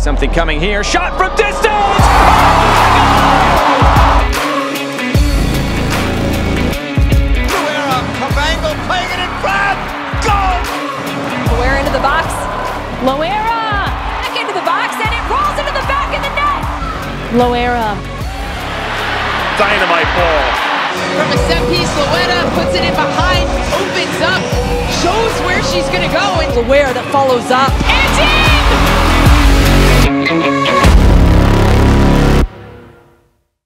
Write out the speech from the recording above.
Something coming here. Shot from distance. Loera, Cabango playing it in front. Goal! Loera into the box. Loera back into the box and it rolls into the back of the net. Loera. Dynamite ball. From a set piece, Loera puts it in behind, opens up, shows where she's going to go. And Loera that follows up.